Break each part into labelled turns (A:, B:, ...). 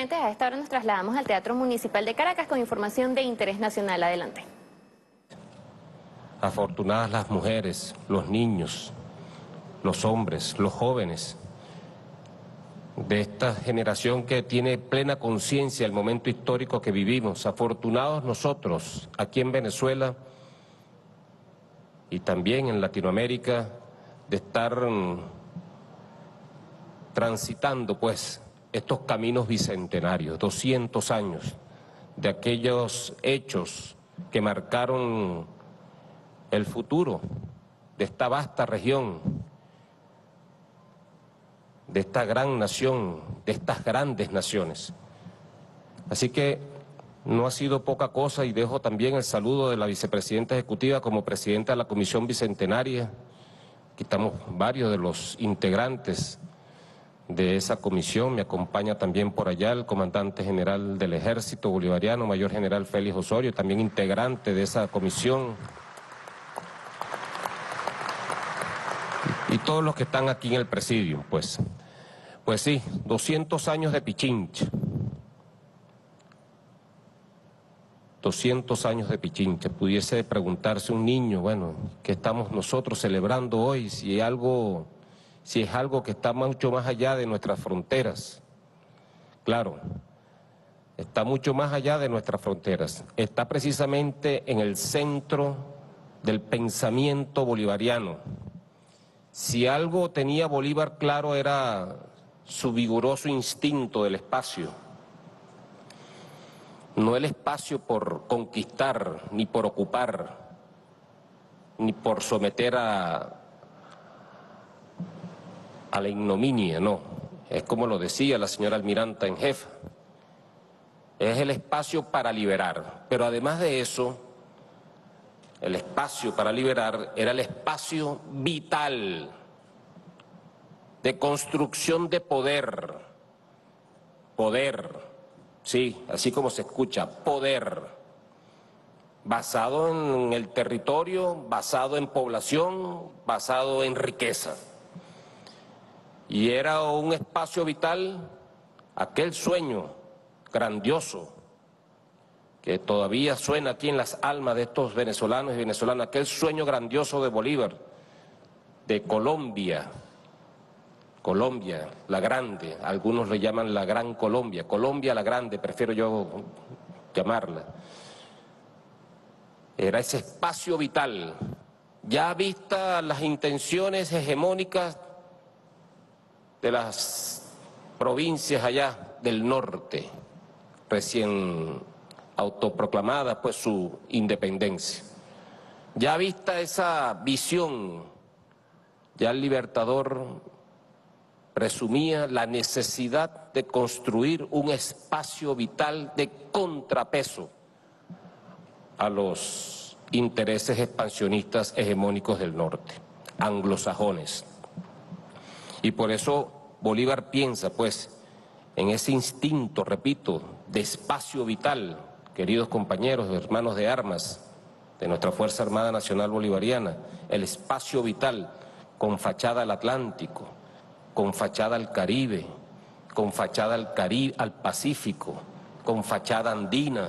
A: a esta hora nos trasladamos al Teatro Municipal de Caracas con información de interés nacional. Adelante.
B: Afortunadas las mujeres, los niños, los hombres, los jóvenes de esta generación que tiene plena conciencia del momento histórico que vivimos. Afortunados nosotros aquí en Venezuela y también en Latinoamérica de estar mm, transitando pues estos caminos bicentenarios, 200 años de aquellos hechos que marcaron el futuro de esta vasta región, de esta gran nación, de estas grandes naciones. Así que no ha sido poca cosa y dejo también el saludo de la vicepresidenta ejecutiva como presidenta de la Comisión Bicentenaria. Aquí estamos varios de los integrantes de esa comisión. Me acompaña también por allá el comandante general del Ejército Bolivariano, mayor general Félix Osorio, también integrante de esa comisión. Y, todos los que están aquí en el presidio, pues. Pues sí, 200 años de Pichincha. 200 años de Pichincha. Pudiese preguntarse un niño, bueno, ¿qué estamos nosotros celebrando hoy? Si algo si es algo que está mucho más allá de nuestras fronteras. Claro, está mucho más allá de nuestras fronteras. Está precisamente en el centro del pensamiento bolivariano. Si algo tenía Bolívar claro era su vigoroso instinto del espacio. No el espacio por conquistar, ni por ocupar, ni por someter a, a la ignominia, no. Es como lo decía la señora almiranta en jefe. Es el espacio para liberar. Pero además de eso, el espacio para liberar era el espacio vital de construcción de poder. Poder, sí, así como se escucha, poder. Basado en el territorio, basado en población, basado en riqueza y era un espacio vital, aquel sueño grandioso que todavía suena aquí en las almas de estos venezolanos y venezolanas, aquel sueño grandioso de Bolívar, de Colombia, Colombia, la grande, algunos le llaman la Gran Colombia, Colombia la grande, prefiero yo llamarla. Era ese espacio vital, ya vista las intenciones hegemónicas de las provincias allá del norte, recién autoproclamada pues su independencia. Ya vista esa visión, ya el libertador presumía la necesidad de construir un espacio vital de contrapeso a los intereses expansionistas hegemónicos del norte, anglosajones. Y por eso Bolívar piensa, pues, en ese instinto, repito, de espacio vital, queridos compañeros, hermanos de armas de nuestra Fuerza Armada Nacional Bolivariana, el espacio vital con fachada al Atlántico, con fachada al Caribe, con fachada al, Caribe, al Pacífico, con fachada andina,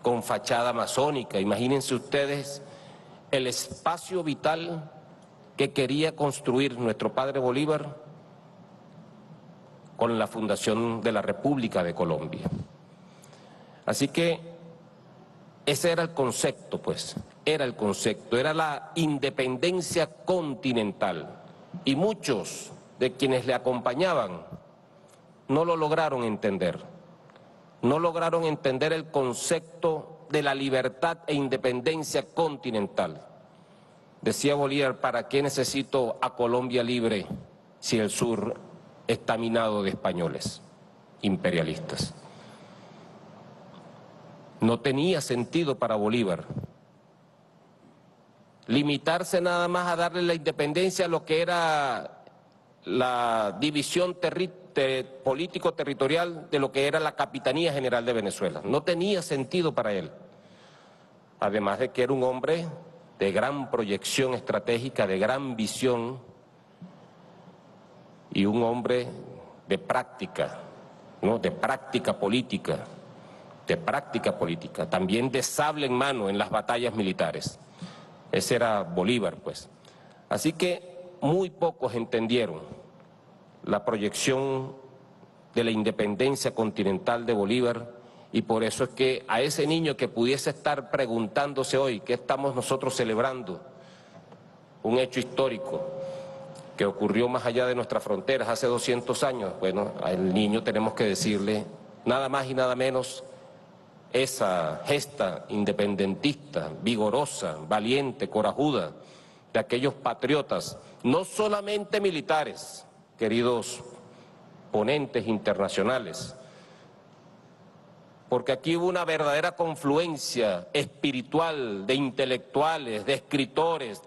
B: con fachada amazónica. Imagínense ustedes el espacio vital que quería construir nuestro padre Bolívar con la fundación de la República de Colombia. Así que ese era el concepto, pues, era el concepto, era la independencia continental. Y muchos de quienes le acompañaban no lo lograron entender, no lograron entender el concepto de la libertad e independencia continental. Decía Bolívar, ¿para qué necesito a Colombia libre si el sur está minado de españoles imperialistas. No tenía sentido para Bolívar limitarse nada más a darle la independencia a lo que era la división político-territorial de lo que era la Capitanía General de Venezuela. No tenía sentido para él. Además de que era un hombre de gran proyección estratégica, de gran visión, y un hombre de práctica, ¿no? de práctica política, de práctica política, también de sable en mano en las batallas militares. Ese era Bolívar, pues. Así que muy pocos entendieron la proyección de la independencia continental de Bolívar y por eso es que a ese niño que pudiese estar preguntándose hoy qué estamos nosotros celebrando, un hecho histórico que ocurrió más allá de nuestras fronteras hace 200 años, bueno, al niño tenemos que decirle nada más y nada menos esa gesta independentista, vigorosa, valiente, corajuda de aquellos patriotas, no solamente militares, queridos ponentes internacionales, porque aquí hubo una verdadera confluencia espiritual de intelectuales, de escritores,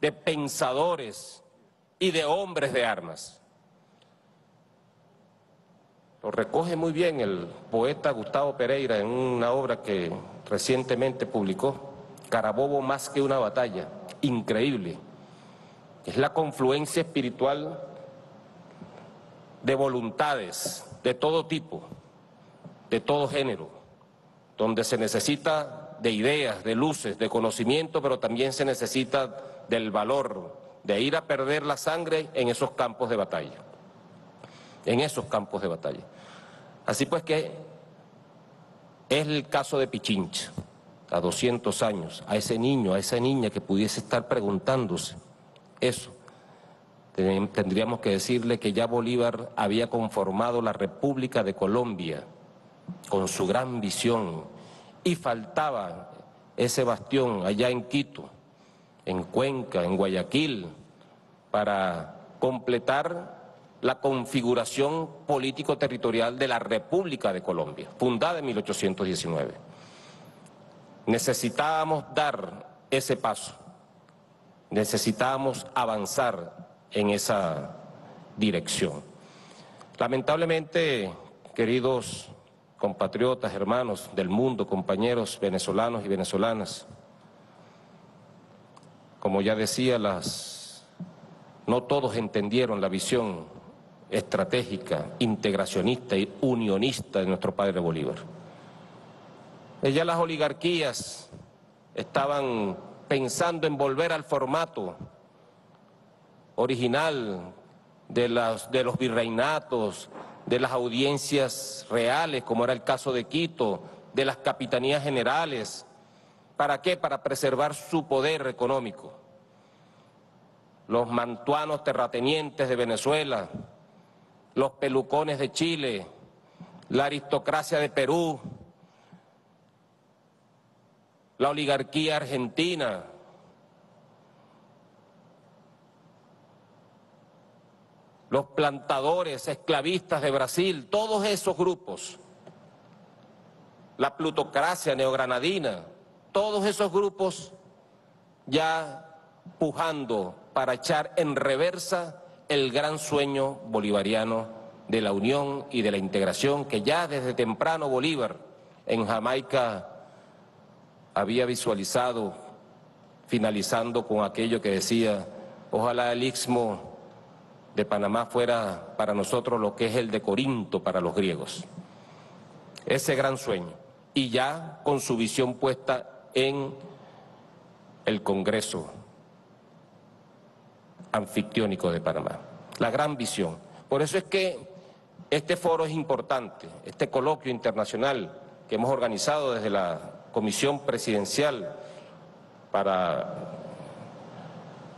B: de pensadores y de hombres de armas. Lo recoge muy bien el poeta Gustavo Pereira en una obra que recientemente publicó, Carabobo más que una batalla, increíble. Es la confluencia espiritual de voluntades de todo tipo, de todo género, donde se necesita de ideas, de luces, de conocimiento, pero también se necesita del valor, de ir a perder la sangre en esos campos de batalla, en esos campos de batalla. Así pues que es el caso de Pichincha, a 200 años, a ese niño, a esa niña que pudiese estar preguntándose eso. Tendríamos que decirle que ya Bolívar había conformado la República de Colombia con su gran visión y faltaba ese bastión allá en Quito, en Cuenca, en Guayaquil, para completar la configuración político-territorial de la República de Colombia, fundada en 1819. Necesitábamos dar ese paso, necesitábamos avanzar en esa dirección. Lamentablemente, queridos compatriotas, hermanos del mundo, compañeros venezolanos y venezolanas, como ya decía, las, no todos entendieron la visión estratégica, integracionista y unionista de nuestro padre Bolívar. Ya las oligarquías estaban pensando en volver al formato original de, de los virreinatos, de las audiencias reales, como era el caso de Quito, de las capitanías generales. ¿Para qué? Para preservar su poder económico. Los mantuanos terratenientes de Venezuela, los pelucones de Chile, la aristocracia de Perú, la oligarquía argentina, los plantadores esclavistas de Brasil, todos esos grupos, la plutocracia neogranadina, todos esos grupos ya pujando para echar en reversa el gran sueño bolivariano de la unión y de la integración que ya desde temprano Bolívar en Jamaica había visualizado, finalizando con aquello que decía, ojalá el Istmo de Panamá fuera para nosotros lo que es el de Corinto para los griegos. Ese gran sueño. Y ya con su visión puesta en el Congreso anfictiónico de Panamá. La gran visión. Por eso es que este foro es importante, este coloquio internacional que hemos organizado desde la Comisión Presidencial para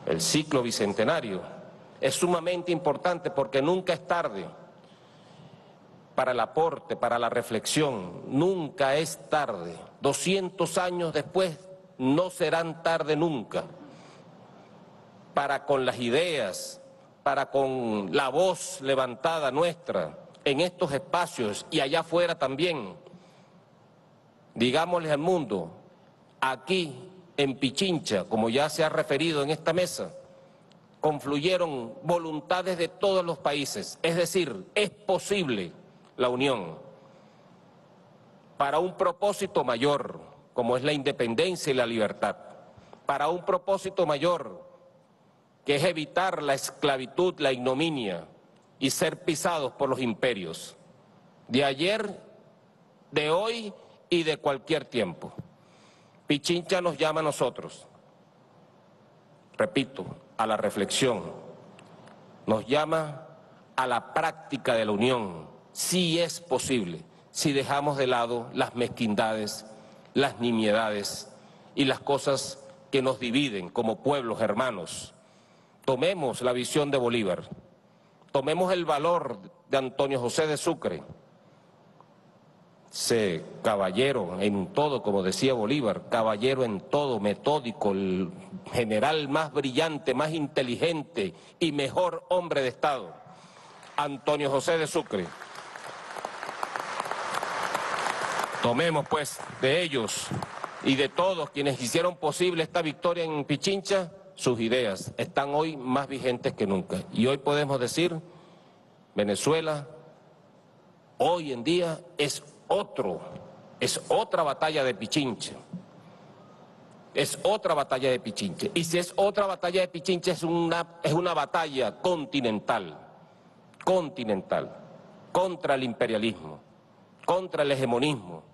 B: el ciclo bicentenario es sumamente importante porque nunca es tarde para el aporte, para la reflexión, nunca es tarde. 200 años después no serán tarde nunca para con las ideas, para con la voz levantada nuestra en estos espacios y allá afuera también. Digámosle al mundo, aquí en Pichincha, como ya se ha referido en esta mesa, confluyeron voluntades de todos los países, es decir, es posible la unión. Para un propósito mayor, como es la independencia y la libertad, para un propósito mayor, que es evitar la esclavitud, la ignominia y ser pisados por los imperios. de ayer, de hoy y de cualquier tiempo. Pichincha nos llama a nosotros, repito, a la reflexión, nos llama a la práctica de la unión, si es posible, si dejamos de lado las mezquindades, las nimiedades y las cosas que nos dividen como pueblos hermanos. Tomemos la visión de Bolívar, tomemos el valor de Antonio José de Sucre, caballero en todo, como decía Bolívar, caballero en todo, metódico, el general más brillante, más inteligente y mejor hombre de Estado, Antonio José de Sucre. Tomemos pues de ellos y de todos quienes hicieron posible esta victoria en Pichincha, sus ideas están hoy más vigentes que nunca. Y hoy podemos decir, Venezuela hoy en día es otro, es otra batalla de Pichinche. Es otra batalla de Pichinche. Y si es otra batalla de Pichinche, es una, es una batalla continental, continental, contra el imperialismo, contra el hegemonismo.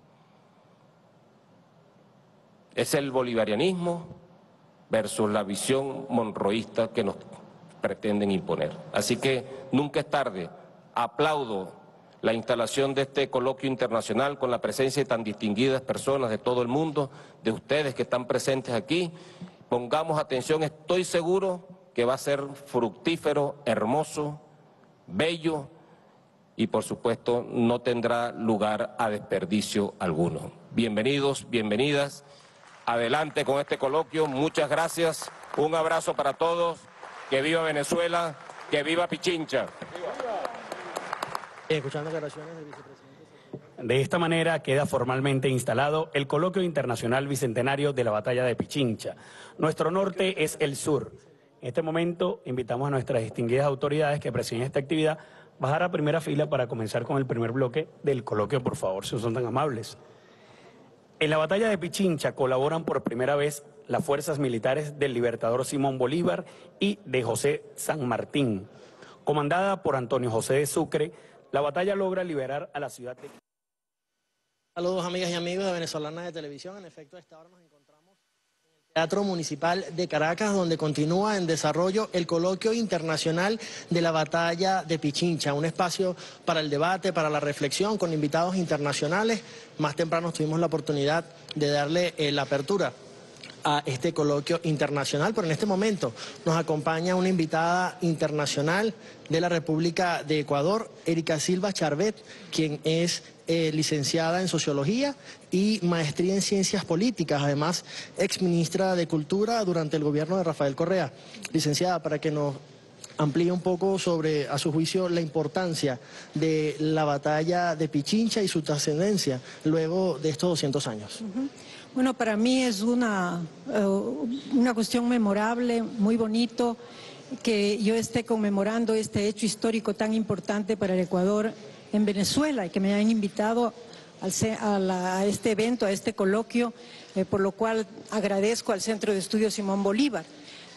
B: Es el bolivarianismo versus la visión monroísta que nos pretenden imponer. Así que nunca es tarde. Aplaudo la instalación de este coloquio internacional con la presencia de tan distinguidas personas de todo el mundo, de ustedes que están presentes aquí. Pongamos atención, estoy seguro que va a ser fructífero, hermoso, bello y por supuesto no tendrá lugar a desperdicio alguno. Bienvenidos, bienvenidas. Adelante con este coloquio. Muchas gracias. Un abrazo para todos. Que viva Venezuela. Que viva Pichincha.
C: Escuchando declaraciones del vicepresidente. De esta manera queda formalmente instalado el coloquio internacional bicentenario de la batalla de Pichincha. Nuestro norte es el sur. En este momento invitamos a nuestras distinguidas autoridades que presiden esta actividad bajar a primera fila para comenzar con el primer bloque del coloquio, por favor, si son tan amables. En la batalla de Pichincha colaboran por primera vez las fuerzas militares del libertador Simón Bolívar y de José San Martín, comandada por Antonio José de Sucre, la batalla logra liberar a la ciudad de...
D: Saludos amigas y amigos de Venezolana de Televisión. En efecto, esta Teatro Municipal de Caracas, donde continúa en desarrollo el coloquio internacional de la batalla de Pichincha, un espacio para el debate, para la reflexión, con invitados internacionales. Más temprano tuvimos la oportunidad de darle eh, la apertura a este coloquio internacional, pero en este momento nos acompaña una invitada internacional de la República de Ecuador, Erika Silva Charvet, quien es eh, licenciada en Sociología y maestría en Ciencias Políticas, además ex ministra de Cultura durante el gobierno de Rafael Correa. Licenciada, para que nos amplíe un poco sobre, a su juicio, la importancia de la batalla de Pichincha y su trascendencia luego de estos 200 años.
E: Bueno, para mí es una, eh, una cuestión memorable, muy bonito, que yo esté conmemorando este hecho histórico tan importante para el Ecuador en Venezuela y que me hayan invitado a, este evento, a este coloquio, eh, por lo cual agradezco al Centro de Estudios Simón Bolívar.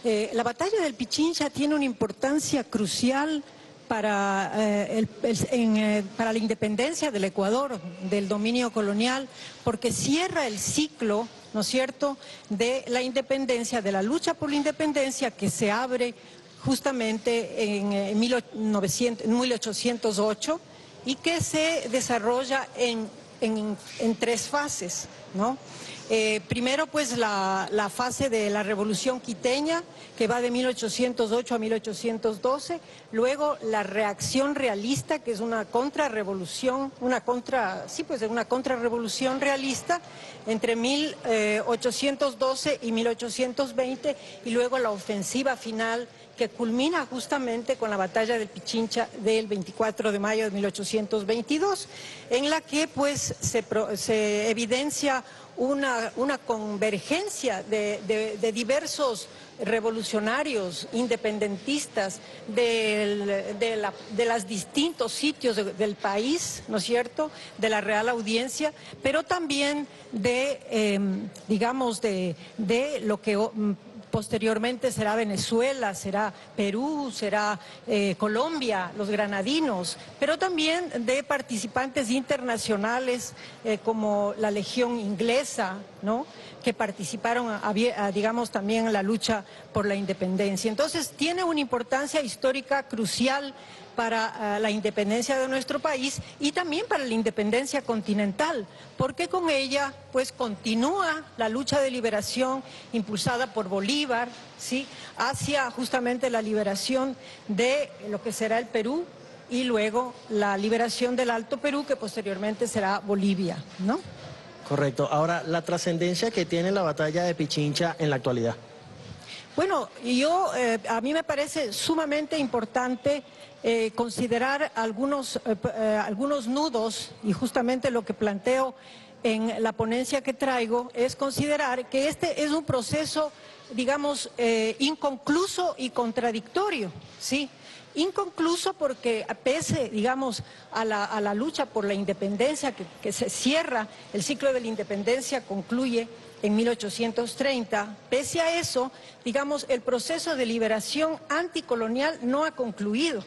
E: Eh, la batalla del Pichincha tiene una importancia crucial para, eh, eh, para la independencia del Ecuador, del dominio colonial, porque cierra el ciclo, ¿no es cierto?, de la independencia, de la lucha por la independencia que se abre justamente en, 1808 y que se desarrolla en, en tres fases, ¿no? Eh, primero, pues la, fase de la revolución quiteña, que va de 1808 a 1812. Luego, la reacción realista, que es una contrarrevolución, una contra, sí, pues una contrarrevolución realista entre 1812 y 1820. Y luego la ofensiva final que culmina justamente con la batalla del Pichincha del 24 de mayo de 1822, en la que pues se, evidencia una, una convergencia de, diversos revolucionarios, independentistas de, de los distintos sitios del país, ¿no es cierto?, de la Real Audiencia, pero también de, em, digamos, de, de lo que posteriormente será Venezuela, será Perú, será eh, Colombia, los granadinos, pero también de participantes internacionales eh, como la Legión Inglesa, ¿no? que participaron, digamos, también en la lucha por la independencia. Entonces, tiene una importancia histórica crucial para eh, la independencia de nuestro país y también para la independencia continental, porque con ella pues continúa la lucha de liberación impulsada por Bolívar, ¿sí? hacia justamente la liberación de lo que será el Perú y luego la liberación del Alto Perú, que posteriormente será Bolivia, ¿no?
D: Correcto. Ahora, la trascendencia que tiene la batalla de Pichincha en la actualidad.
E: Bueno, yo, eh, a mí me parece sumamente importante eh, considerar algunos, eh, algunos nudos y justamente lo que planteo en la ponencia que traigo es considerar que este es un proceso, digamos, inconcluso y contradictorio, ¿sí? Inconcluso porque pese, digamos, a la, a la lucha por la independencia que, que se cierra, el ciclo de la independencia concluye en 1830. Pese a eso, digamos, el proceso de liberación anticolonial no ha concluido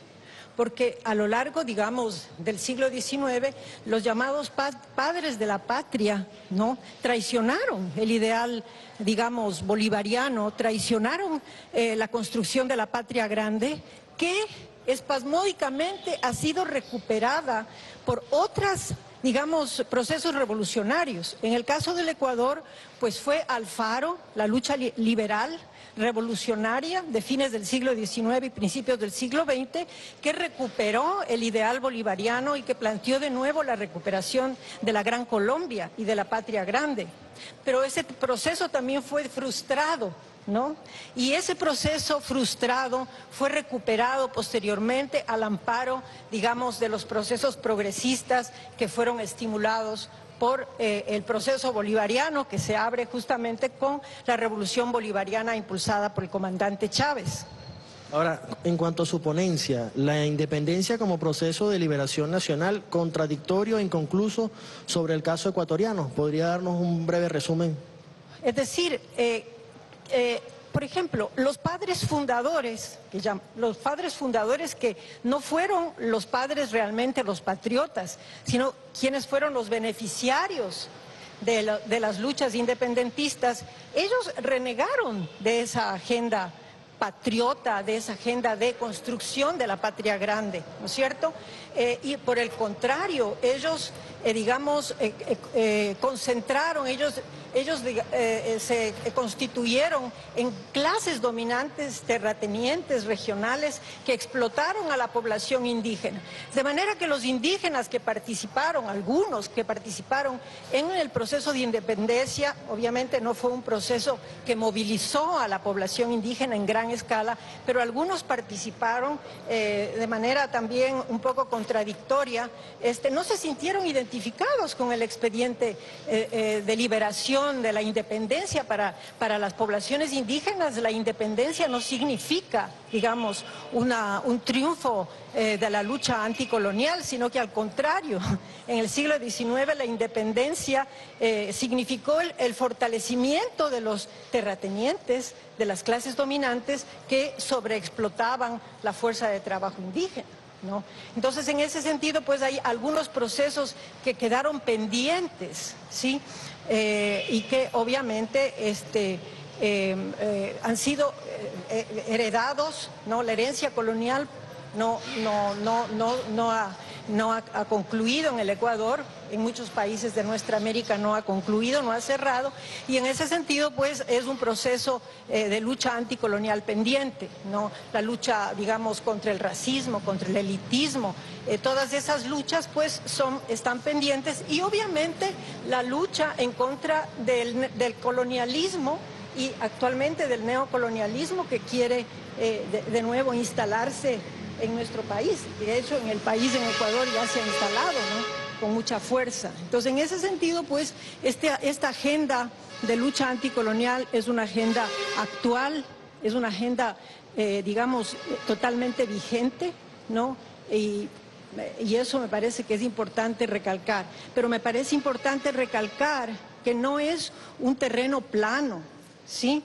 E: porque a lo largo, digamos, del siglo XIX, los llamados padres de la patria, ¿no? Traicionaron el ideal, digamos, bolivariano, traicionaron eh, la construcción de la patria grande, que espasmódicamente ha sido recuperada por otras digamos, procesos revolucionarios. En el caso del Ecuador, pues fue Alfaro, la lucha liberal, revolucionaria de fines del siglo XIX y principios del siglo XX, que recuperó el ideal bolivariano y que planteó de nuevo la recuperación de la Gran Colombia y de la patria grande. Pero ese proceso también fue frustrado ¿No? Y ese proceso frustrado fue recuperado posteriormente al amparo, digamos, de los procesos progresistas que fueron estimulados por eh, el proceso bolivariano que se abre justamente con la revolución bolivariana impulsada por el comandante Chávez.
D: Ahora, en cuanto a su ponencia, la independencia como proceso de liberación nacional, contradictorio e inconcluso sobre el caso ecuatoriano, ¿podría darnos un breve resumen?
E: Es decir, eh, eh, por ejemplo, los padres fundadores, que los padres fundadores que no fueron los padres realmente los patriotas, sino quienes fueron los beneficiarios de, las luchas independentistas, ellos renegaron de esa agenda patriota, de esa agenda de construcción de la patria grande, ¿no es cierto? Eh, y por el contrario, ellos, eh, digamos, concentraron, ellos ellos eh, eh, se constituyeron en clases dominantes terratenientes regionales que explotaron a la población indígena. De manera que los indígenas que participaron, algunos que participaron en el proceso de independencia, obviamente no fue un proceso que movilizó a la población indígena en gran escala, pero algunos participaron eh, de manera también un poco contradictoria, este, no se sintieron identificados con el expediente de liberación de la independencia para, para las poblaciones indígenas, la independencia no significa, digamos, un triunfo eh, de la lucha anticolonial, sino que al contrario, en el siglo XIX la independencia eh, significó el, fortalecimiento de los terratenientes, de las clases dominantes que sobreexplotaban la fuerza de trabajo indígena. ¿No? Entonces, en ese sentido, pues hay algunos procesos que quedaron pendientes, ¿sí? Eh, y que obviamente este, eh, eh, han sido heredados, ¿no? La herencia colonial no, no, no, no, no ha no ha, concluido en el Ecuador, en muchos países de nuestra América no ha concluido, no ha cerrado, y en ese sentido, pues, es un proceso de lucha anticolonial pendiente, ¿no? La lucha, digamos, contra el racismo, contra el elitismo, eh, todas esas luchas pues son, están pendientes y obviamente la lucha en contra del, colonialismo y actualmente del neocolonialismo que quiere eh, de, nuevo instalarse en nuestro país. De hecho, en el país, en Ecuador, ya se ha instalado, ¿no? Con mucha fuerza. Entonces, en ese sentido, pues, este, esta agenda de lucha anticolonial es una agenda actual, es una agenda, eh, digamos, totalmente vigente, ¿no? Y y eso me parece que es importante recalcar. Pero me parece importante recalcar que no es un terreno plano, ¿sí?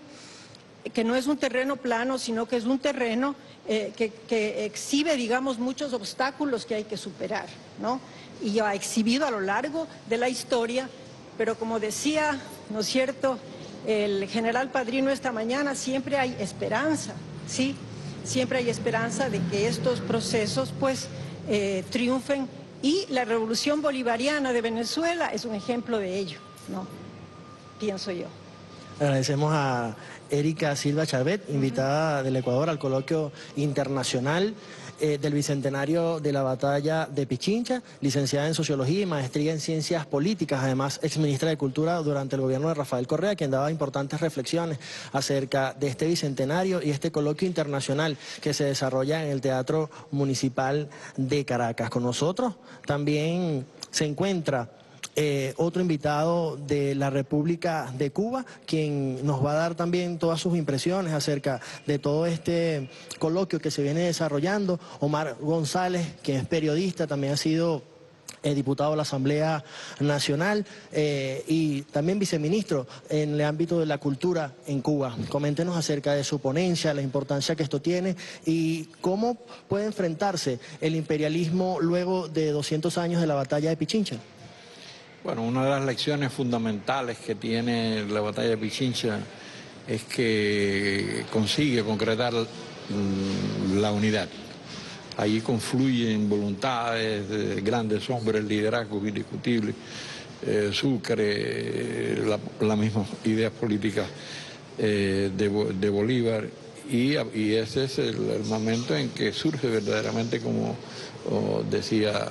E: Que no es un terreno plano, sino que es un terreno eh, que, que, exhibe, digamos, muchos obstáculos que hay que superar, ¿no? Y ha exhibido a lo largo de la historia, pero como decía, ¿no es cierto?, el general Padrino esta mañana, siempre hay esperanza, ¿sí? Siempre hay esperanza de que estos procesos, pues, eh, triunfen y la revolución bolivariana de Venezuela es un ejemplo de ello, ¿no? Pienso yo.
D: Agradecemos a Erika Silva Charbet, invitada del Ecuador al coloquio internacional eh, del Bicentenario de la Batalla de Pichincha, licenciada en Sociología y maestría en Ciencias Políticas, además exministra de Cultura durante el gobierno de Rafael Correa, quien daba importantes reflexiones acerca de este Bicentenario y este coloquio internacional que se desarrolla en el Teatro Municipal de Caracas. Con nosotros también se encuentra eh, otro invitado de la República de Cuba, quien nos va a dar también todas sus impresiones acerca de todo este coloquio que se viene desarrollando. Omar González, quien es periodista, también ha sido eh, diputado de la Asamblea Nacional eh, y también viceministro en el ámbito de la cultura en Cuba. Coméntenos acerca de su ponencia, la importancia que esto tiene y cómo puede enfrentarse el imperialismo luego de 200 años de la batalla de Pichincha.
F: Bueno, una de las lecciones fundamentales que tiene la batalla de Pichincha es que consigue concretar mm, la unidad. Allí confluyen voluntades de grandes hombres, liderazgos indiscutibles, eh, Sucre, las mismas ideas políticas eh, de, Bolívar, y, ese es el, momento en que surge verdaderamente, como decía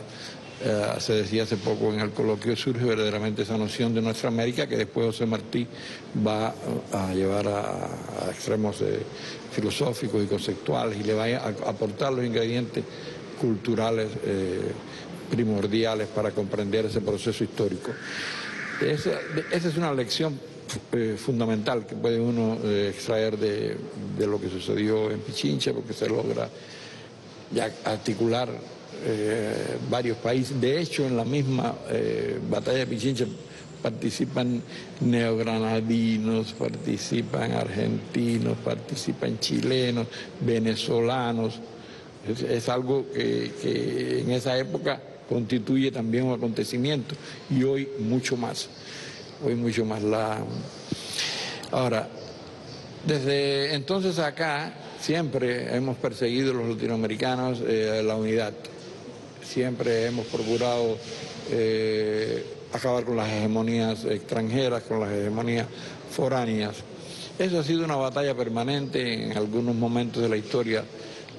F: eh, se decía hace poco en el coloquio, surge verdaderamente esa noción de nuestra América que después José Martí va a llevar a, extremos filosóficos y conceptuales y le va a aportar los ingredientes culturales eh, primordiales para comprender ese proceso histórico. Esa, es una lección eh, fundamental que puede uno extraer de, de, lo que sucedió en Pichincha, porque se logra ya articular eh, varios países. De hecho, en la misma eh, batalla de Pichincha participan neogranadinos, participan argentinos, participan chilenos, venezolanos. Es, algo que, en esa época constituye también un acontecimiento y hoy mucho más. Hoy mucho más la... Ahora, desde entonces acá siempre hemos perseguido los latinoamericanos eh, la unidad siempre hemos procurado eh, acabar con las hegemonías extranjeras, con las hegemonías foráneas. Eso ha sido una batalla permanente, en algunos momentos de la historia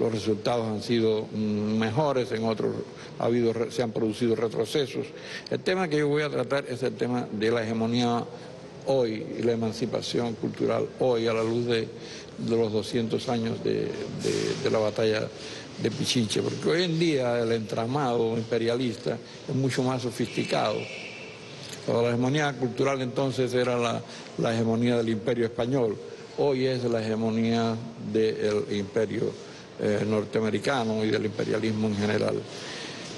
F: los resultados han sido mm, mejores, en otros ha habido, se han producido retrocesos. El tema que yo voy a tratar es el tema de la hegemonía hoy y la emancipación cultural hoy a la luz de, los 200 años de, de la batalla de Pichinche, porque hoy en día el entramado imperialista es mucho más sofisticado. La hegemonía cultural entonces era la, hegemonía del imperio español, hoy es la hegemonía del imperio eh, norteamericano y del imperialismo en general.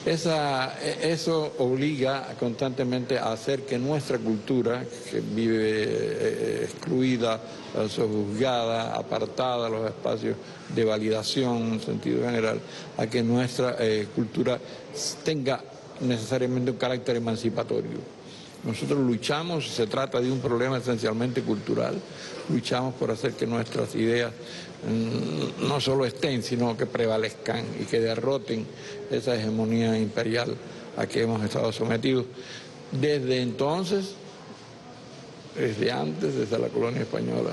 F: Esa, eso obliga constantemente a hacer que nuestra cultura, que vive eh, excluida, sojuzgada, apartada de los espacios de validación en sentido general, a que nuestra eh, cultura tenga necesariamente un carácter emancipatorio. Nosotros luchamos, se trata de un problema esencialmente cultural, luchamos por hacer que nuestras ideas mm, no solo estén, sino que prevalezcan y que derroten esa hegemonía imperial a que hemos estado sometidos. Desde entonces, desde antes, desde la colonia española,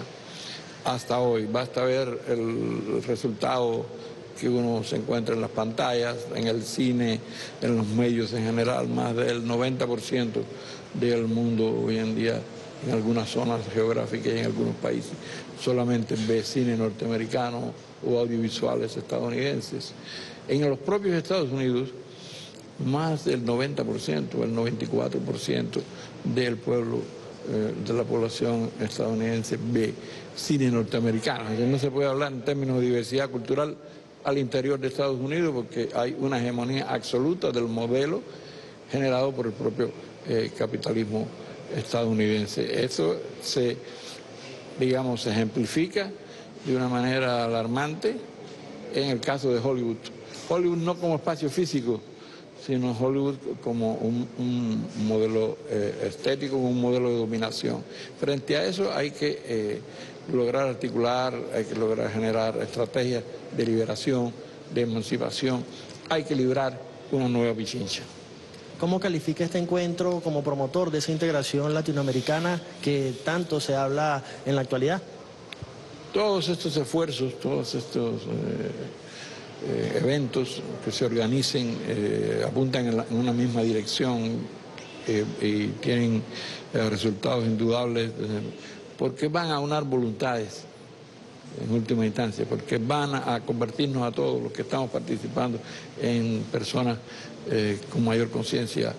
F: hasta hoy. Basta ver el resultado que uno se encuentra en las pantallas, en el cine, en los medios en general, más del 90% del mundo hoy en día, en algunas zonas geográficas y en algunos países, solamente ve cine norteamericano o audiovisuales estadounidenses. En los propios Estados Unidos, más del 90%, el 94% del pueblo, eh, de la población estadounidense ve cine norteamericano. no se puede hablar en términos de diversidad cultural al interior de Estados Unidos porque hay una hegemonía absoluta del modelo generado por el propio eh, capitalismo estadounidense. Eso se, digamos, se ejemplifica de una manera alarmante en el caso de Hollywood. Hollywood no como espacio físico, sino Hollywood como un, modelo eh, estético, un modelo de dominación. Frente a eso hay que eh, lograr articular, hay que lograr generar estrategias de liberación, de emancipación, hay que librar una nueva Pichincha.
D: ¿Cómo califica este encuentro como promotor de esa integración latinoamericana que tanto se habla en la actualidad?
F: Todos estos esfuerzos, todos estos... Eh, eh, eventos que se organicen eh, apuntan en, una misma dirección y tienen resultados indudables porque van a unar voluntades en última instancia, porque van a, convertirnos a todos los que estamos participando en personas con mayor conciencia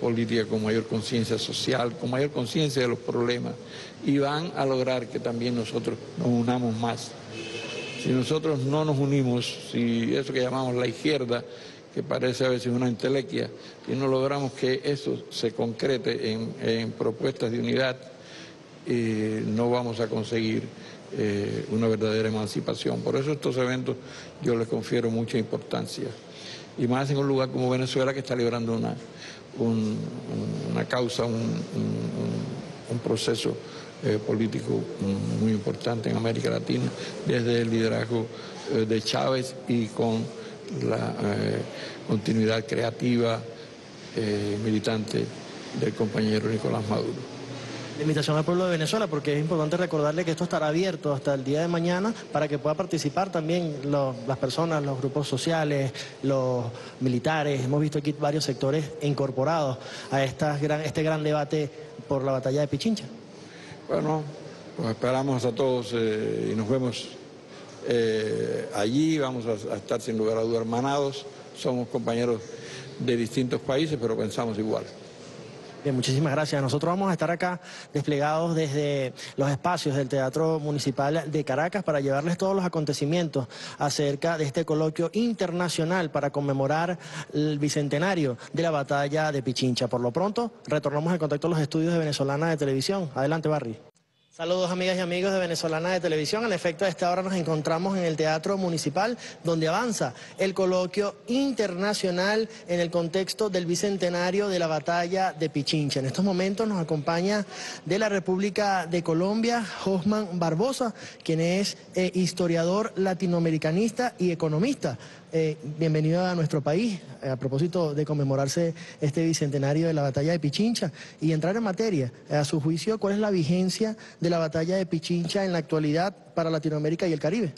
F: política, con mayor conciencia social, con mayor conciencia de los problemas y van a lograr que también nosotros nos unamos más. Si nosotros no nos unimos, si eso que llamamos la izquierda, que parece a veces una entelequia, y no logramos que eso se concrete en, propuestas de unidad, eh, no vamos a conseguir eh, una verdadera emancipación. Por eso estos eventos yo les confiero mucha importancia. Y más en un lugar como Venezuela que está librando una, una causa, un proceso eh, político muy importante en América Latina, desde el liderazgo eh, de Chávez y con la continuidad creativa militante del compañero Nicolás Maduro.
D: La invitación al pueblo de Venezuela, porque es importante recordarle que esto estará abierto hasta el día de mañana para que pueda participar también las personas, los grupos sociales, los militares. Hemos visto aquí varios sectores incorporados a este gran debate por la batalla de Pichincha.
F: Bueno, pues esperamos a todos eh, y nos vemos eh, allí, vamos a, estar sin lugar a dudas hermanados, somos compañeros de distintos países, pero pensamos igual.
D: Muchísimas gracias. Nosotros vamos a estar acá desplegados desde los espacios del Teatro Municipal de Caracas para llevarles todos los acontecimientos acerca de este coloquio internacional para conmemorar el bicentenario de la batalla de Pichincha. Por lo pronto, retornamos al contacto a los estudios de Venezolana de Televisión. Adelante, Barry. Saludos amigas y amigos de Venezolana de Televisión. En efecto, a esta hora nos encontramos en el Teatro Municipal, donde avanza el coloquio internacional en el contexto del bicentenario de la batalla de Pichincha. En estos momentos nos acompaña de la República de Colombia, Josman Barbosa, quien es eh, historiador latinoamericanista y economista. Eh, bienvenido a nuestro país, a propósito de conmemorarse este bicentenario de la batalla de Pichincha y entrar en materia. A su juicio, ¿cuál es la vigencia de la batalla de Pichincha en la actualidad para Latinoamérica y el Caribe?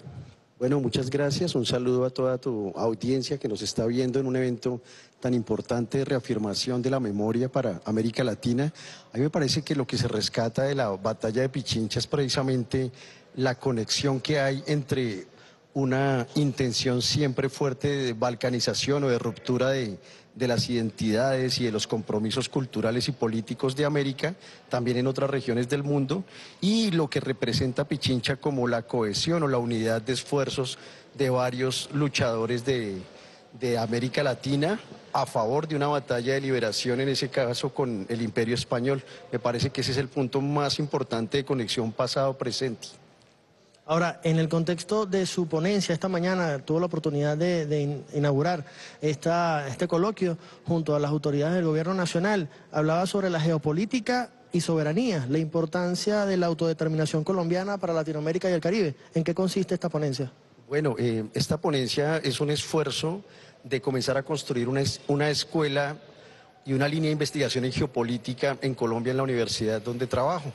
G: Bueno, muchas gracias. Un saludo a toda tu audiencia que nos está viendo en un evento tan importante de reafirmación de la memoria para América Latina. A mí me parece que lo que se rescata de la batalla de Pichincha es precisamente la conexión que hay entre una intención siempre fuerte de balcanización o de ruptura de, las identidades y de los compromisos culturales y políticos de América, también en otras regiones del mundo, y lo que representa Pichincha como la cohesión o la unidad de esfuerzos de varios luchadores de, de América Latina a favor de una batalla de liberación, en ese caso con el Imperio Español. Me parece que ese es el punto más importante de conexión pasado-presente.
D: Ahora, en el contexto de su ponencia, esta mañana tuvo la oportunidad de, inaugurar este coloquio junto a las autoridades del gobierno nacional. Hablaba sobre la geopolítica y soberanía, la importancia de la autodeterminación colombiana para Latinoamérica y el Caribe. ¿En qué consiste esta ponencia?
G: Bueno, eh, esta ponencia es un esfuerzo de comenzar a construir una, escuela y una línea de investigación en geopolítica en Colombia en la universidad donde trabajo.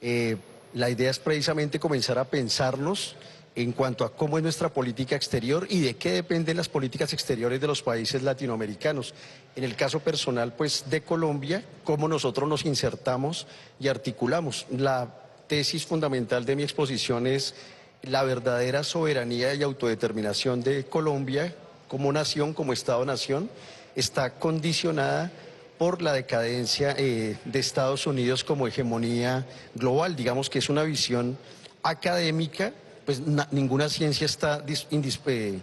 G: Eh, la idea es precisamente comenzar a pensarnos en cuanto a cómo es nuestra política exterior y de qué dependen las políticas exteriores de los países latinoamericanos. En el caso personal, pues, de Colombia, cómo nosotros nos insertamos y articulamos. La tesis fundamental de mi exposición es la verdadera soberanía y autodeterminación de Colombia como nación, como Estado-nación, está condicionada por la decadencia eh, de Estados Unidos como hegemonía global. Digamos que es una visión académica, pues ninguna ciencia está eh,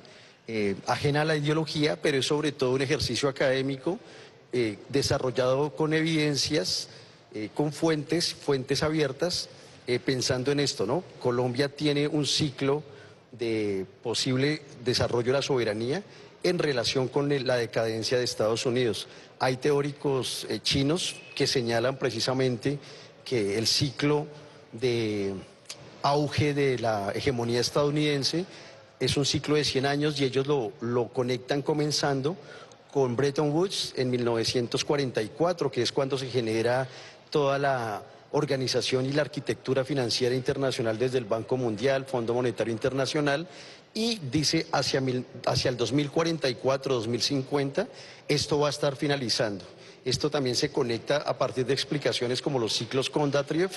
G: eh, ajena a la ideología, pero es sobre todo un ejercicio académico desarrollado con evidencias, con fuentes, fuentes abiertas, pensando en esto, ¿no? Colombia tiene un ciclo de posible desarrollo de la soberanía en relación con la decadencia de Estados Unidos. Hay teóricos eh, chinos que señalan precisamente que el ciclo de auge de la hegemonía estadounidense es un ciclo de 100 años y ellos lo, lo conectan comenzando con Bretton Woods en 1944, que es cuando se genera toda la organización y la arquitectura financiera internacional desde el Banco Mundial, Fondo Monetario Internacional, y dice hacia, hacia el 2044-2050 esto va a estar finalizando. Esto también se conecta a partir de explicaciones como los ciclos Kondatriev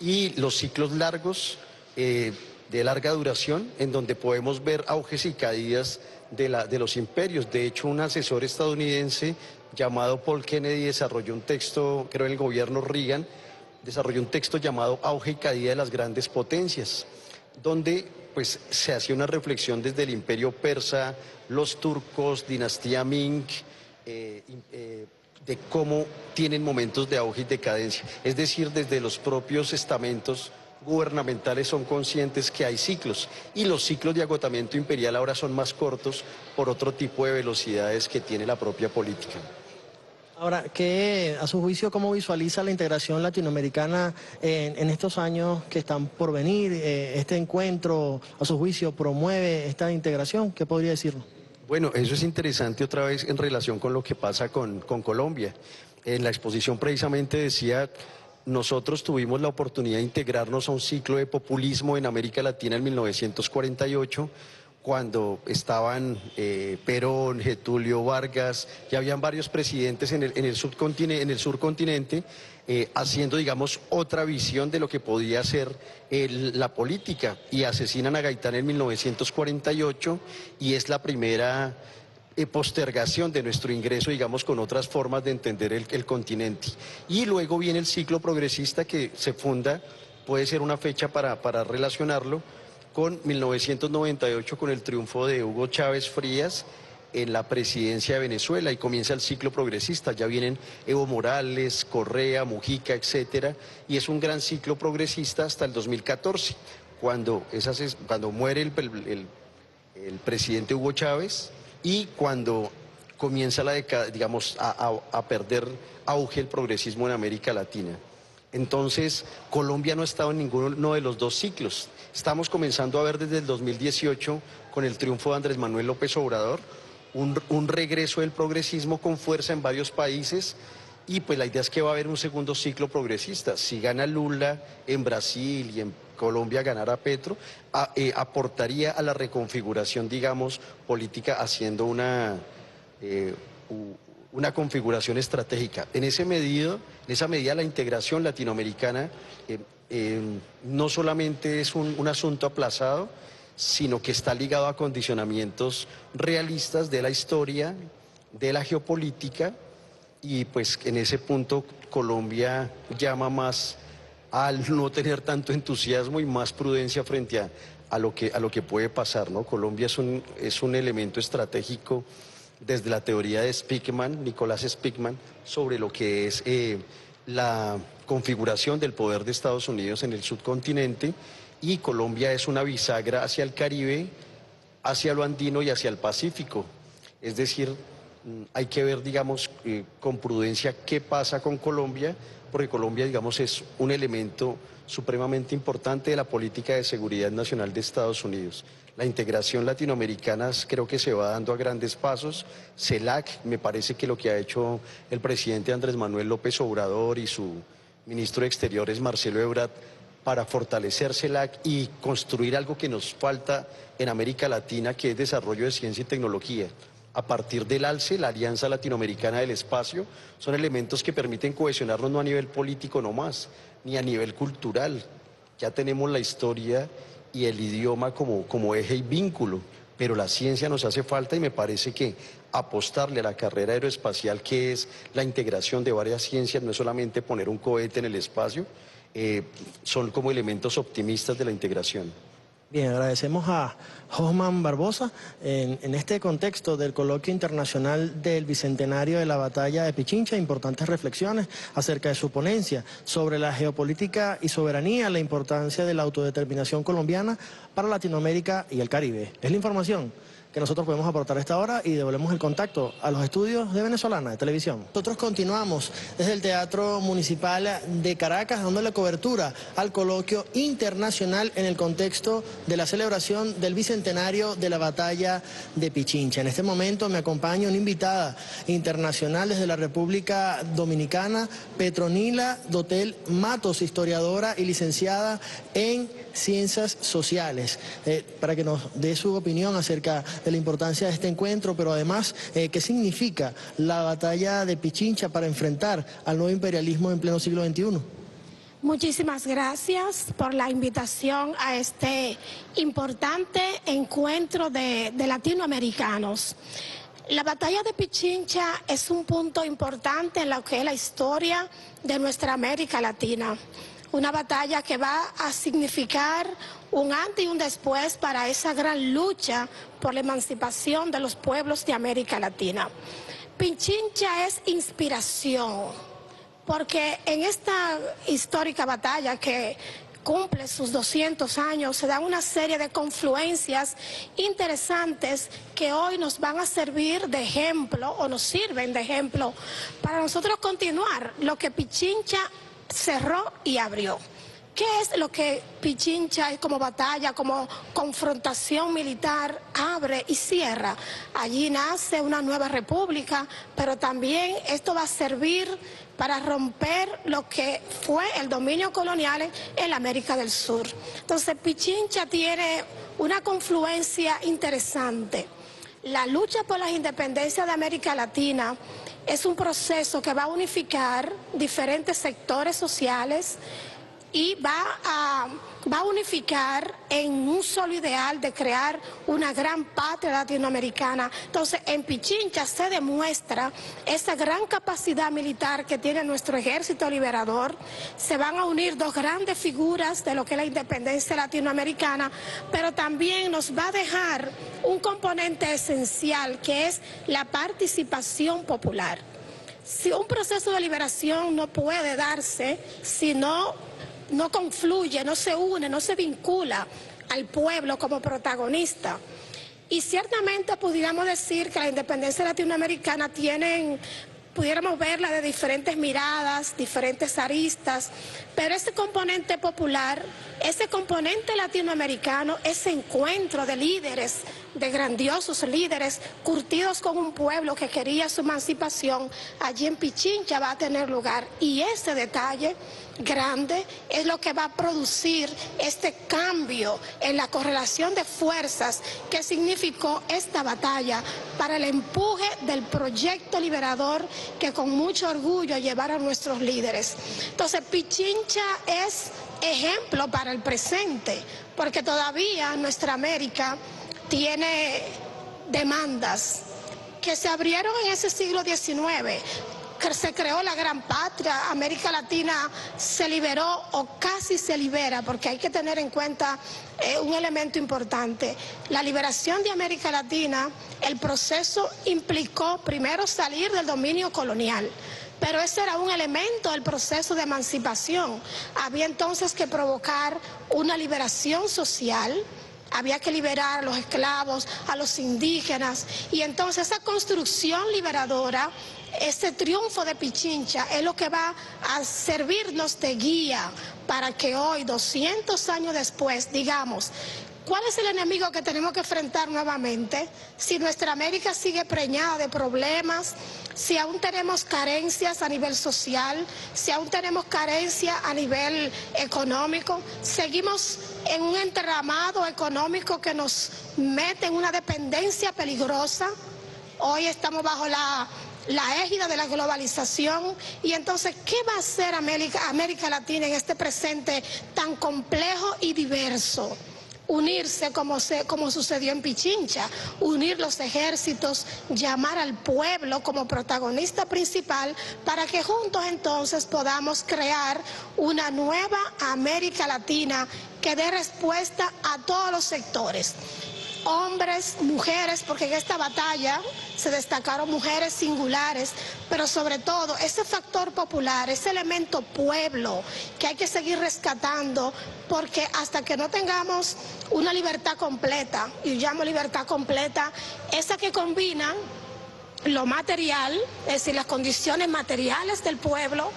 G: y los ciclos largos eh, de larga duración, en donde podemos ver auges y caídas de, la, de los imperios. De hecho, un asesor estadounidense llamado Paul Kennedy desarrolló un texto, creo, en el gobierno Reagan, desarrolló un texto llamado Auge y caída de las grandes potencias, donde pues se hacía una reflexión desde el imperio persa, los turcos, dinastía Ming, eh, eh, de cómo tienen momentos de auge y decadencia. Es decir, desde los propios estamentos gubernamentales son conscientes que hay ciclos y los ciclos de agotamiento imperial ahora son más cortos por otro tipo de velocidades que tiene la propia política.
D: Ahora, ¿qué, a su juicio, cómo visualiza la integración latinoamericana en, estos años que están por venir? Eh, ¿Este encuentro, a su juicio, promueve esta integración? ¿Qué podría decirnos?
G: Bueno, eso es interesante otra vez en relación con lo que pasa con, con Colombia. En la exposición precisamente decía nosotros tuvimos la oportunidad de integrarnos a un ciclo de populismo en América Latina en 1948 cuando estaban eh, Perón, Getulio Vargas, ya habían varios presidentes en el, en el, surcontinente, eh, haciendo, digamos, otra visión de lo que podía ser la política. Y asesinan a Gaitán en 1948 y es la primera eh, postergación de nuestro ingreso, digamos, con otras formas de entender el, continente. Y luego viene el ciclo progresista que se funda, puede ser una fecha para relacionarlo, con 1998 con el triunfo de Hugo Chávez Frías en la presidencia de Venezuela y comienza el ciclo progresista. Ya vienen Evo Morales, Correa, Mujica, etcétera, y es un gran ciclo progresista hasta el 2014, cuando, esas, cuando muere el, el, presidente Hugo Chávez y cuando comienza la digamos, a, a perder auge el progresismo en América Latina. Entonces, Colombia no ha estado en ninguno de los dos ciclos. Estamos comenzando a ver desde el 2018, con el triunfo de Andrés Manuel López Obrador, un, regreso del progresismo con fuerza en varios países y pues la idea es que va a haber un segundo ciclo progresista. Si gana Lula en Brasil y en Colombia ganara Petro, eh, aportaría a la reconfiguración, digamos, política haciendo una... Eh, una configuración estratégica. En ese medido, en esa medida la integración latinoamericana eh, eh, no solamente es un, un, asunto aplazado, sino que está ligado a condicionamientos realistas de la historia, de la geopolítica, y pues en ese punto Colombia llama más al no tener tanto entusiasmo y más prudencia frente a, a, lo, que, a lo que puede pasar. ¿no? Colombia es un, es un elemento estratégico desde la teoría de Spickman, Nicolás Spickman, sobre lo que es eh, la configuración del poder de Estados Unidos en el subcontinente y Colombia es una bisagra hacia el Caribe, hacia lo andino y hacia el Pacífico. Es decir, mm, hay que ver, digamos, eh, con prudencia qué pasa con Colombia, porque Colombia, digamos, es un elemento supremamente importante de la política de seguridad nacional de Estados Unidos. La integración latinoamericana creo que se va dando a grandes pasos. CELAC, me parece que lo que ha hecho el presidente Andrés Manuel López Obrador y su ministro de Exteriores Marcelo Ebrard para fortalecer CELAC y construir algo que nos falta en América Latina, que es desarrollo de ciencia y tecnología. A partir del ALCE, la Alianza Latinoamericana del Espacio, son elementos que permiten cohesionarnos no a nivel político nomás, ni a nivel cultural. Ya tenemos la historia y el idioma como, como eje y vínculo, pero la ciencia nos hace falta y me parece que apostarle a la carrera aeroespacial, que es la integración de varias ciencias, no es solamente poner un cohete en el espacio, eh, son como elementos optimistas de la integración.
D: Bien, agradecemos a Josman Barbosa en, en, este contexto del coloquio internacional del Bicentenario de la Batalla de Pichincha, importantes reflexiones acerca de su ponencia sobre la geopolítica y soberanía, la importancia de la autodeterminación colombiana para Latinoamérica y el Caribe. Es la información que nosotros podemos aportar a esta hora y devolvemos el contacto a los estudios de Venezolana de Televisión. Nosotros continuamos desde el Teatro Municipal de Caracas dándole cobertura al coloquio internacional en el contexto de la celebración del bicentenario de la batalla de Pichincha. En este momento me acompaña una invitada internacional desde la República Dominicana, Petronila Dotel Matos, historiadora y licenciada en Ciencias Sociales, eh, para que nos dé su opinión acerca de la importancia de este encuentro, pero además eh, qué significa la batalla de Pichincha para enfrentar al nuevo imperialismo en pleno siglo XXI.
H: Muchísimas gracias por la invitación a este importante encuentro de, de latinoamericanos. La batalla de Pichincha es un punto importante en lo que es la historia de nuestra América Latina una batalla que va a significar un antes y un después para esa gran lucha por la emancipación de los pueblos de América Latina. Pinchincha es inspiración, porque en esta histórica batalla que cumple sus 200 años, se dan una serie de confluencias interesantes que hoy nos van a servir de ejemplo o nos sirven de ejemplo para nosotros continuar lo que Pichincha cerró y abrió. ¿Qué es lo que Pichincha como batalla, como confrontación militar abre y cierra? Allí nace una nueva república, pero también esto va a servir para romper lo que fue el dominio colonial en América del Sur. Entonces Pichincha tiene una confluencia interesante. La lucha por las independencias de América Latina es un proceso que va a unificar diferentes sectores sociales y va a, va a unificar en un solo ideal de crear una gran patria latinoamericana. Entonces, en Pichincha se demuestra esa gran capacidad militar que tiene nuestro ejército liberador. Se van a unir dos grandes figuras de lo que es la independencia latinoamericana, pero también nos va a dejar un componente esencial que es la participación popular. Si un proceso de liberación no puede darse si no no confluye, no se une, no se vincula al pueblo como protagonista. Y ciertamente pudiéramos decir que la independencia latinoamericana tiene pudiéramos verla de diferentes miradas, diferentes aristas, pero ese componente popular, ese componente latinoamericano, ese encuentro de líderes, de grandiosos líderes, curtidos con un pueblo que quería su emancipación, allí en Pichincha va a tener lugar. Y ese detalle grande es lo que va a producir este cambio en la correlación de fuerzas que significó esta batalla para el empuje del proyecto liberador que con mucho orgullo llevaron nuestros líderes. Entonces, Pichincha es ejemplo para el presente, porque todavía nuestra América tiene demandas que se abrieron en ese siglo XIX se creó la gran patria, América Latina se liberó o casi se libera, porque hay que tener en cuenta eh, un elemento importante. La liberación de América Latina, el proceso implicó primero salir del dominio colonial. Pero ese era un elemento del proceso de emancipación. Había entonces que provocar una liberación social, había que liberar a los esclavos, a los indígenas, y entonces esa construcción liberadora este triunfo de Pichincha es lo que va a servirnos de guía para que hoy, 200 años después, digamos, ¿cuál es el enemigo que tenemos que enfrentar nuevamente? Si nuestra América sigue preñada de problemas, si aún tenemos carencias a nivel social, si aún tenemos carencias a nivel económico, seguimos en un entramado económico que nos mete en una dependencia peligrosa. Hoy estamos bajo la la égida de la globalización. Y entonces, ¿qué va a hacer América, Latina en este presente tan complejo y diverso? unirse como, se, como sucedió en Pichincha, unir los ejércitos, llamar al pueblo como protagonista principal para que juntos entonces podamos crear una nueva América Latina que dé respuesta a todos los sectores hombres, mujeres, porque en esta batalla se destacaron mujeres singulares, pero sobre todo ese factor popular, ese elemento pueblo que hay que seguir rescatando, porque hasta que no tengamos una libertad completa, y llamo libertad completa, esa que combina lo material, es decir, las condiciones materiales del pueblo,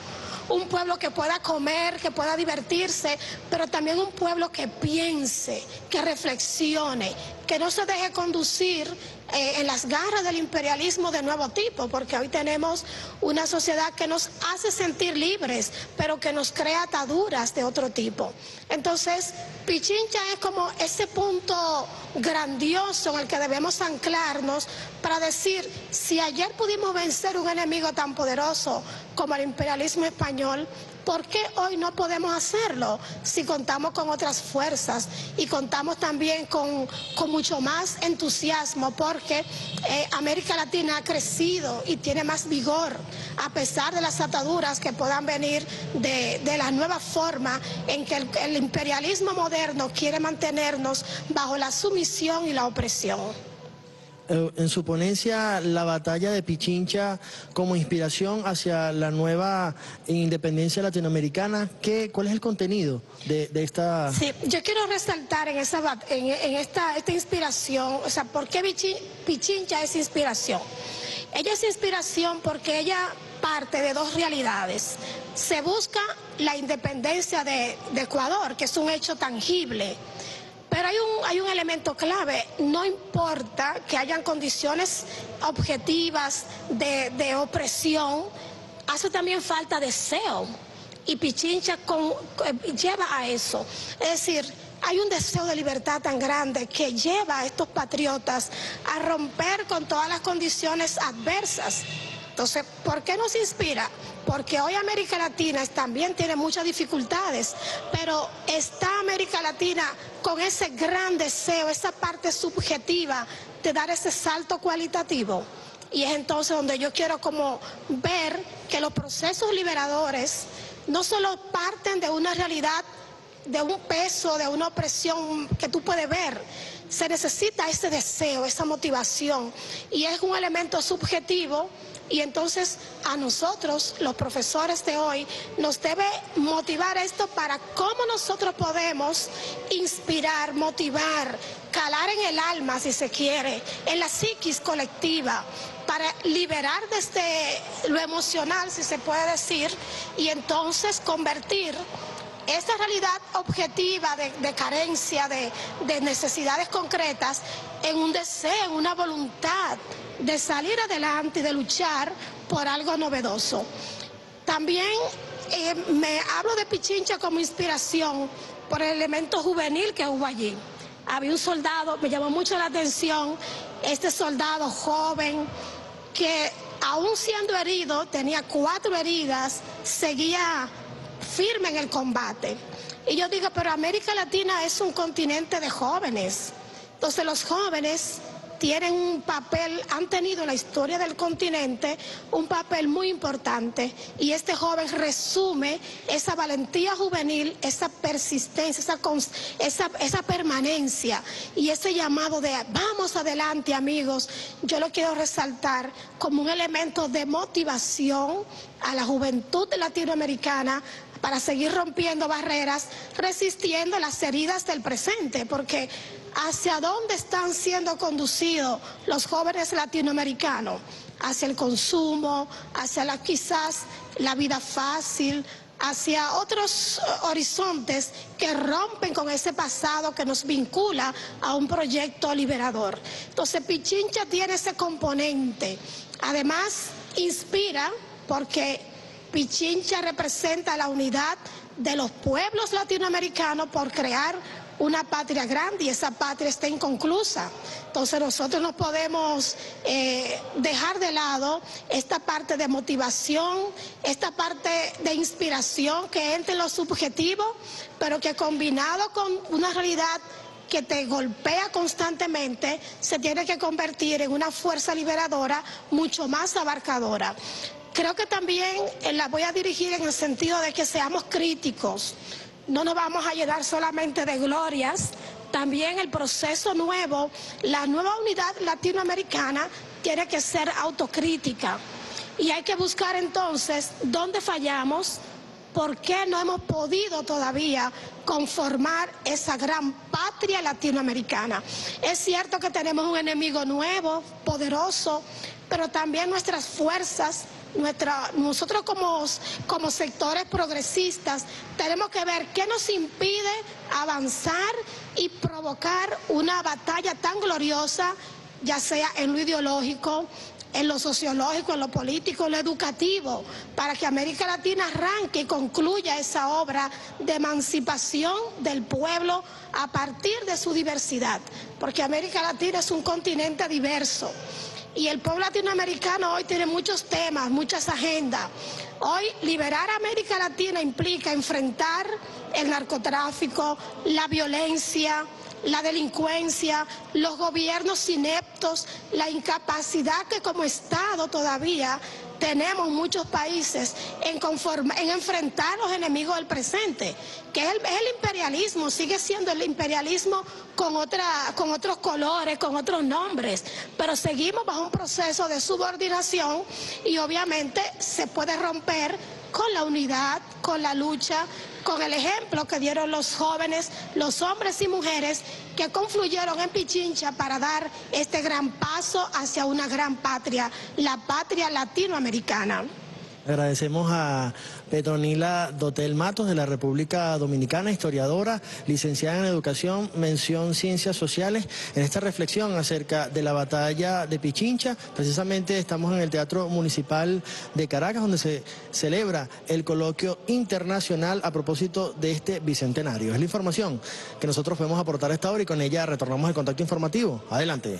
H: un pueblo que pueda comer, que pueda divertirse, pero también un pueblo que piense, que reflexione, que no se deje conducir eh, en las garras del imperialismo de nuevo tipo, porque hoy tenemos una sociedad que nos hace sentir libres, pero que nos crea ataduras de otro tipo. Entonces, Pichincha es como ese punto grandioso en el que debemos anclarnos para decir, si ayer pudimos vencer un enemigo tan poderoso como el imperialismo español, ¿Por qué hoy no podemos hacerlo si contamos con otras fuerzas y contamos también con, mucho más entusiasmo? Porque eh, América Latina ha crecido y tiene más vigor a pesar de las ataduras que puedan venir de, la nueva forma en que el imperialismo moderno quiere mantenernos bajo la sumisión y la opresión.
D: Eh, en su ponencia la batalla de Pichincha como inspiración hacia la nueva independencia latinoamericana. ¿Qué, ¿Cuál es el contenido de, esta...?
H: Sí, yo quiero resaltar en, esa, en, esta, esta inspiración, o sea, ¿por qué Pichincha es inspiración? Ella es inspiración porque ella parte de dos realidades. Se busca la independencia de, de Ecuador, que es un hecho tangible pero hay un, hay un elemento clave, no importa que hayan condiciones objetivas de, opresión, hace también falta deseo. Y Pichincha eh, lleva a eso. Es decir, hay un deseo de libertad tan grande que lleva a estos patriotas a romper con todas las condiciones adversas. Entonces, ¿por qué nos inspira? Porque hoy América Latina también tiene muchas dificultades, pero está América Latina con ese gran deseo, esa parte subjetiva de dar ese salto cualitativo. Y es entonces donde yo quiero como ver que los procesos liberadores no solo parten de una realidad, de un peso, de una opresión que tú puedes ver, se necesita ese deseo, esa motivación, y es un elemento subjetivo y entonces a nosotros, los profesores de hoy, nos debe motivar esto para cómo nosotros podemos inspirar, motivar, calar en el alma, si se quiere, en la psiquis colectiva, para liberar desde lo emocional, si se puede decir, y entonces convertir esta realidad objetiva de, carencia, de, de necesidades concretas, en un deseo, en una voluntad de salir adelante y de luchar por algo novedoso. También eh, me hablo de Pichincha como inspiración por el elemento juvenil que hubo allí. Había un soldado, me llamó mucho la atención, este soldado joven que aún siendo herido, tenía cuatro heridas, seguía firme en el combate. Y yo digo, pero América Latina es un continente de jóvenes. Entonces los jóvenes tienen un papel, han tenido en la historia del continente un papel muy importante y este joven resume esa valentía juvenil, esa persistencia, esa, esa, permanencia y ese llamado de vamos adelante amigos, yo lo quiero resaltar como un elemento de motivación a la juventud latinoamericana para seguir rompiendo barreras, resistiendo las heridas del presente, porque ¿hacia dónde están siendo conducidos los jóvenes latinoamericanos? Hacia el consumo, hacia quizás la vida fácil, hacia otros horizontes que rompen con ese pasado que nos vincula a un proyecto liberador. Entonces Pichincha tiene ese componente. Además, inspira porque Pichincha representa la unidad de los pueblos latinoamericanos por crear una patria grande y esa patria está inconclusa. Entonces nosotros no podemos eh, dejar de lado esta parte de motivación, esta parte de inspiración que entra en lo subjetivo, pero que combinado con una realidad que te golpea constantemente se tiene que convertir en una fuerza liberadora mucho más abarcadora. Creo que también eh, la voy a dirigir en el sentido de que seamos críticos. No nos vamos a llenar solamente de glorias, también el proceso nuevo, la nueva unidad latinoamericana tiene que ser autocrítica. Y hay que buscar entonces dónde fallamos, por qué no hemos podido todavía conformar esa gran patria latinoamericana. Es cierto que tenemos un enemigo nuevo, poderoso, pero también nuestras fuerzas, nuestra, nosotros como, como sectores progresistas tenemos que ver qué nos impide avanzar y provocar una batalla tan gloriosa, ya sea en lo ideológico, en lo sociológico, en lo político, en lo educativo, para que América Latina arranque y concluya esa obra de emancipación del pueblo a partir de su diversidad, porque América Latina es un continente diverso. Y el pueblo latinoamericano hoy tiene muchos temas, muchas agendas. Hoy liberar a América Latina implica enfrentar el narcotráfico, la violencia, la delincuencia, los gobiernos ineptos, la incapacidad que como Estado todavía tenemos muchos países en, en enfrentar los enemigos del presente, que es el, es el, imperialismo, sigue siendo el imperialismo con, otra, con otros colores, con otros nombres, pero seguimos bajo un proceso de subordinación y obviamente se puede romper con la unidad, con la lucha, con el ejemplo que dieron los jóvenes, los hombres y mujeres que confluyeron en Pichincha para dar este gran paso hacia una gran patria, la patria latinoamericana.
D: Agradecemos a Petronila Dotel Matos de la República Dominicana, historiadora, licenciada en Educación, mención Ciencias Sociales, en esta reflexión acerca de la batalla de Pichincha. Precisamente estamos en el Teatro Municipal de Caracas, donde se celebra el coloquio internacional a propósito de este bicentenario. Es la información que nosotros podemos aportar a esta hora y con ella retornamos el contacto informativo. Adelante.